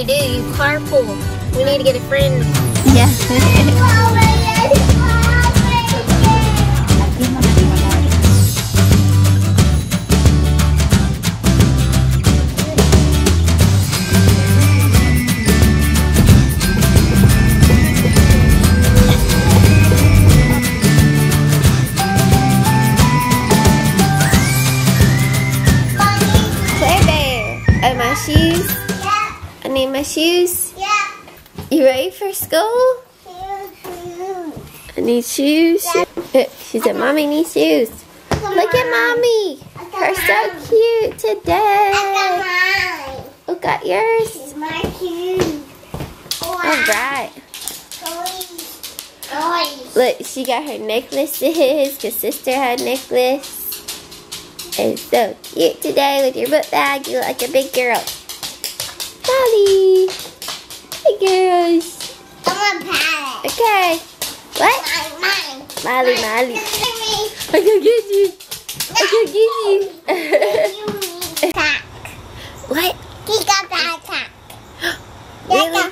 you do. You carpool. We need to get a friend. Yeah. Klaire Bear. Oh, my shoes. Need my shoes. Yeah. You ready for school? I need shoes. Uh, She said, Mommy needs shoes. Look at Mommy. Her so cute today. Oh, got yours? All right. Look, she got her necklaces because sister had necklace. It's so cute today with your book bag. You look like a big girl. Molly. Hey, girls. Okay. What? Molly, Molly. I can get you. I can get you. Attack. what? He got the attack. really?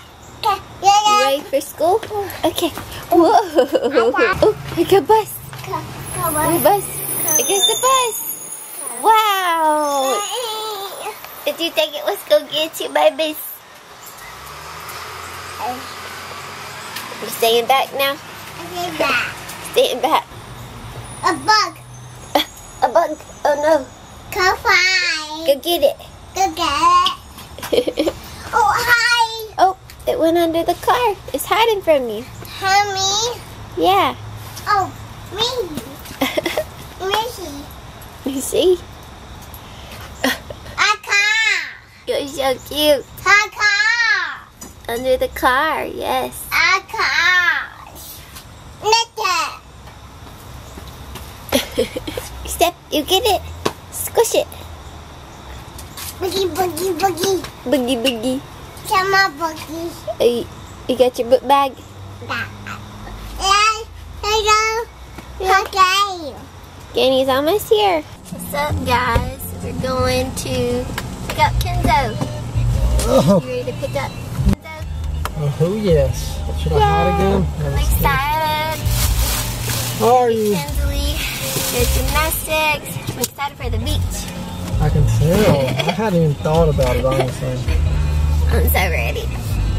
You ready for school? Okay. Whoa. Oh, I got bus. Oh, bus. I got the bus. Wow. Did you think it was going to get you, babies? You staying back now? Staying back. Staying back. A bug. A bug. Oh no. Go find. Go get it. Go get it. Oh, hi. oh, it went under the car. It's hiding from you. Honey. Yeah. Oh, me. Missy. You see? A car. You're so cute. A car. Under the car, yes. A car. Naked. Step, you get it. Squish it. Boogie, boogie, boogie. Boogie, boogie. Come on, boogie. Oh, you, you got your book bag? That. Yeah. Hello. Okay. Danny's almost here. What's up, guys? We're going to pick up Kinzo. Oh, You ready to pick up Kinzo? Oh yes. Should I hide again? I'm excited. How are you? Kinsley, there's gymnastics. I'm excited for the beach. I can tell. I hadn't even thought about it, honestly. I'm so ready.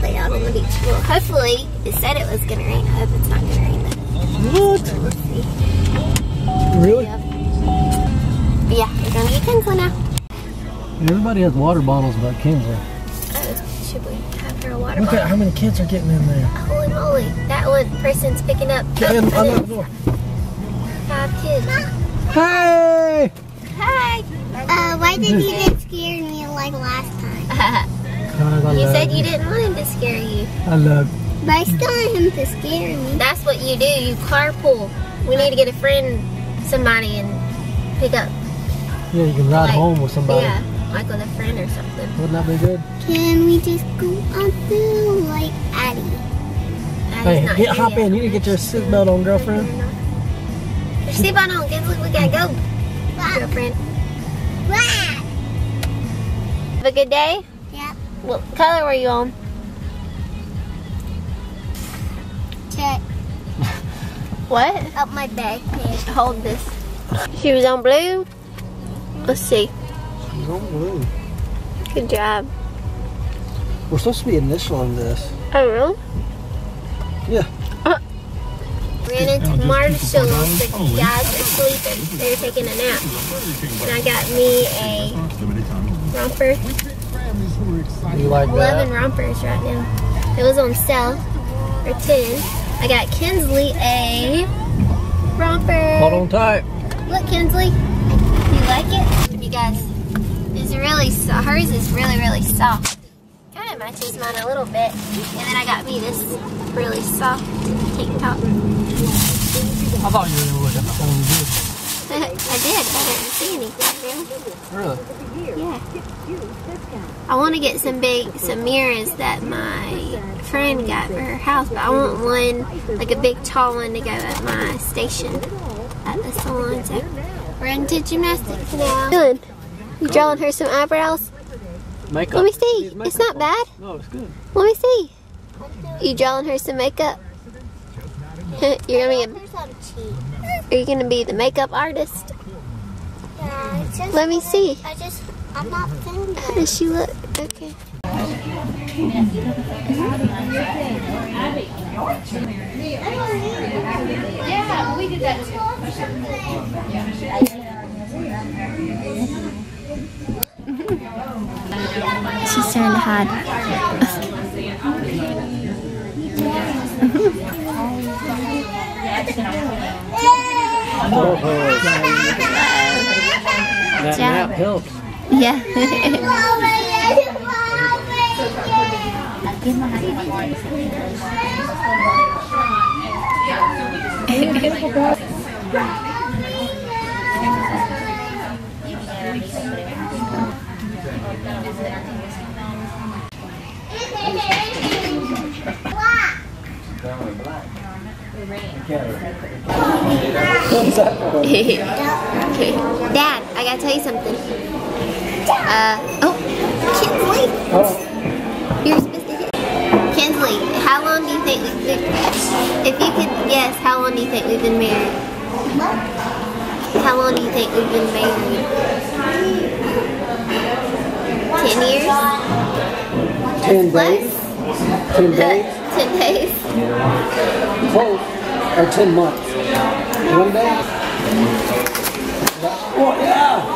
Lay out on the beach. Well, hopefully, it said it was gonna rain. I hope it's not gonna rain. Though. What? Really? But yeah, we're gonna get Kinsley now. Everybody has water bottles but Kinsley. Oh, should we have a water Look bottle? at how many kids are getting in there. Holy moly! That one person's picking up Get in, the door. five kids. Hey! Hi. Uh, why did you get scare me like last time? Guys, you said you didn't want him to scare you. I love But I still want him to scare me. That's what you do. You carpool. We need to get a friend, somebody, and pick up. Yeah, you can ride Like, home with somebody. Yeah, like with a friend or something. Wouldn't that be good? Can we just go out there like Addie? That Hey, get, hop yet. in. You need to get your seatbelt on, girlfriend. Your seatbelt on, kids. Look, we gotta go. Girlfriend. Wow. Have a good day. Yep. What color were you on? Check What? up my backpack. Hold this. She was on blue. Let's see. She's on blue. Good job. We're supposed to be initialing this. Oh, really? Yeah. Ran into Marshall. The guys are sleeping. They're taking a nap. And I got me a romper. You like 11 that? rompers right now. It was on sale for 10. I got Kinsley a romper. Hold on tight. Look, Kinsley. You like it? You guys, it's really, so- hers is really, really soft. Kind of matches mine a little bit. And then I got me this really soft tank top. I thought you were going to look at the home goods. I did, I didn't see anything. Really? Yeah. I want to get some big, some mirrors that my friend got for her house, but I want one, like a big tall one to go at my station at the salon. So we're into gymnastics now. Doing? You drawing her some eyebrows? Makeup. Let me see. It's makeup not bad. on. No, it's good. Let me see. You drawing her some makeup? You're gonna be. A, Her some cheese. are you gonna be the makeup artist? Yeah, just. Let me see. I just. I'm not feeling How it. does she look? Okay. She's trying to hide. That job. nap helps. Yeah. Dad, I gotta tell you something. Uh, oh, Kinsley, Oh, to hit. Kinsley, how long do you think we could, if you could guess, how long do you think we've been married? How long do you think we've been married? Ten years? ten Less? days. Ten days. Ten days? Close. Or ten months. One day. Oh yeah.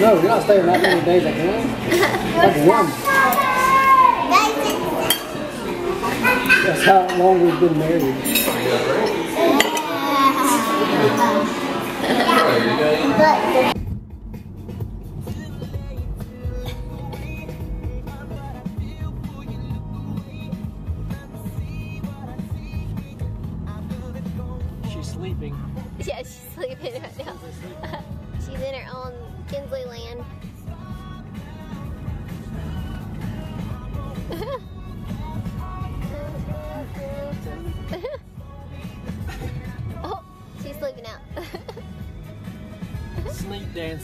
No, you're not staying that many days at. Like one. That's how long we've been married. She's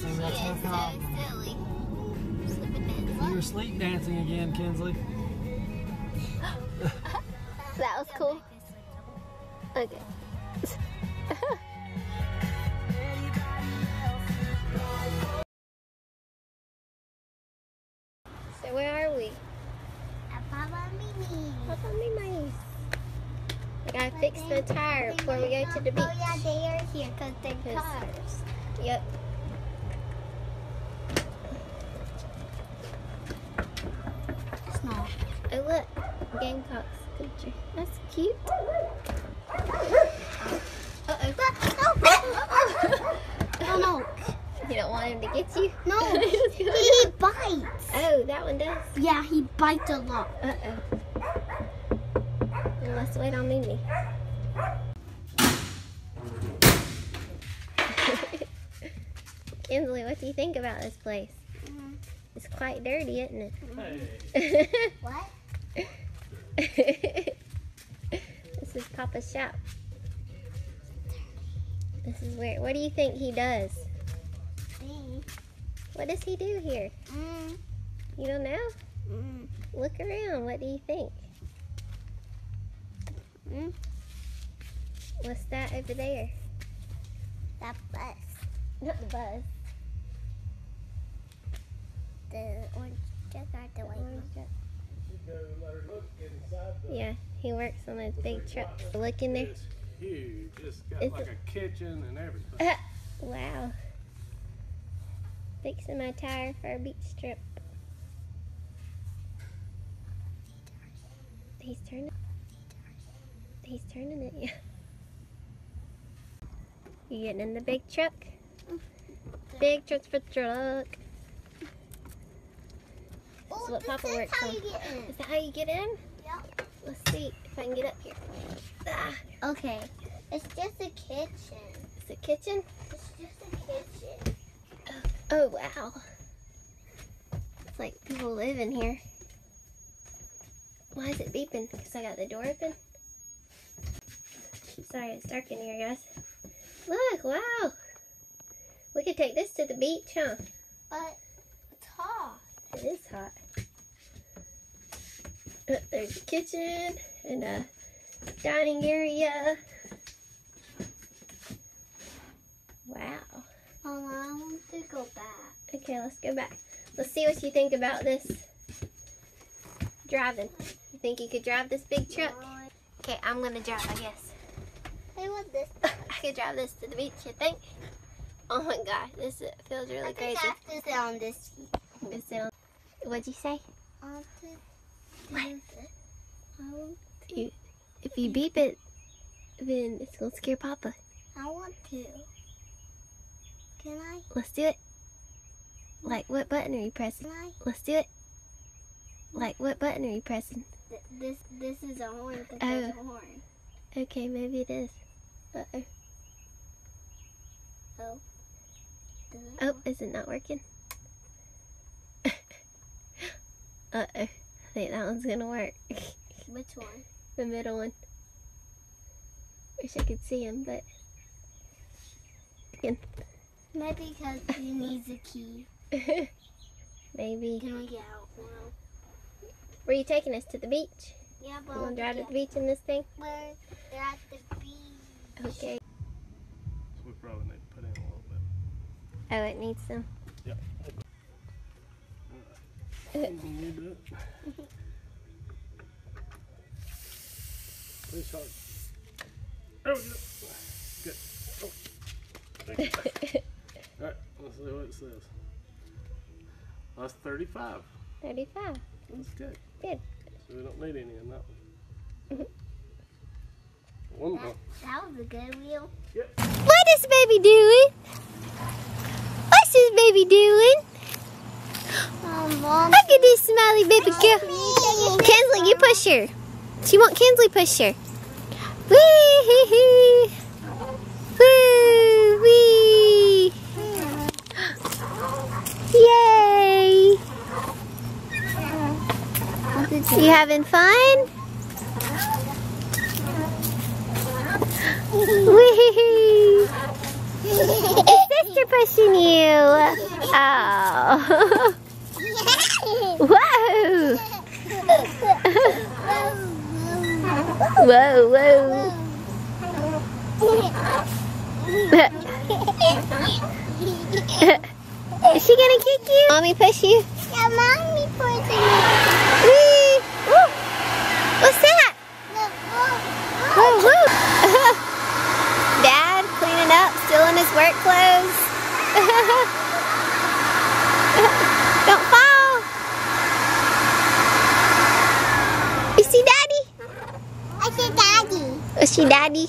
dancing, that's no problem. silly. Sleeping dancing. You're sleep dancing again, Kinsley. That was cool. Okay. so where are we? At Papa me mice. We gotta fix the tire before we go to the beach. Oh yeah, they are here because they're cars. Yep. Small. Oh look, Gamecock's picture. That's cute. Uh-oh. No, no, You don't want him to get you? no. He oh, bites. oh, that one does. Yeah, he bites a lot. Uh-oh. Let's wait on Mimi. Kinsley, what do you think about this place? Quite dirty, isn't it? What? this is Papa's shop. This is where. What do you think he does? Mm, What does he do here? mm, You don't know? mm, Look around. What do you think? mm. What's that over there? That bus. Not the bus. The orange truck or the white one? Yeah, he works on those big truck. Look in there. It's huge. It's got Is like a kitchen and everything. Uh, wow. Fixing my tire for a beach trip. He's turning. He's turning it, yeah. You getting in the big truck? Big truck's for truck. Oh, what Papa is works on. you get in. Is that how you get in? Yep. Let's see if I can get up here. Ah, Okay. It's just a kitchen. it's the kitchen. It's just a kitchen. Oh wow. It's like people live in here. Why is it beeping? Because I got the door open? Sorry, it's dark in here, guys. Look, wow. We could take this to the beach, huh? But it's hot. It is hot. Uh, there's a kitchen and a dining area. Wow. Mama, I want to go back. Okay, let's go back. Let's see what you think about this driving. You think you could drive this big truck? Okay, I'm gonna drive, I guess. I want this. I could drive this to the beach, you think? Oh my gosh, this feels I really think crazy. I have to sit on this seat. Sit on- What'd you say? I want to do this. I want, You, if you beep it, then it's gonna scare Papa. I want to. Can I? Let's do it. Like, what button are you pressing? Can I? Let's do it. Like, what button are you pressing? Th- This this is a horn. 'cause Oh. a horn. Okay, maybe it is. Uh-oh. Oh. Oh, is it not working? Uh-oh. I think that one's gonna work. Which one? the middle one. Wish I could see him, but... Maybe because he needs a key. maybe. Can we get out now? Where are you taking us? To the beach? Yeah, You but wanna we drive to the beach in this thing? we're they're at the beach. Okay. We probably need to put in a little bit. Oh, it needs some. You can do it. Let's see what it says. That's 35. 35. That's good. Good. So we don't need any in that one. One more. That was a good wheel. Yep. What is baby doing? What's baby doing? Mom. Look at this smiley baby girl. Kinsley, you push her. She won't Kinsley push her. Wee Woo wee. Yay! You having fun? Wee! Sister pushing you. Oh. Whoa! Whoa, whoa. Is she gonna kick you? Mommy push you? Yeah, mommy pushing me. Whee! Woo! What's that? Look, Woo, woo! Dad cleaning up, still in his work clothes. Don't fall. You see Daddy?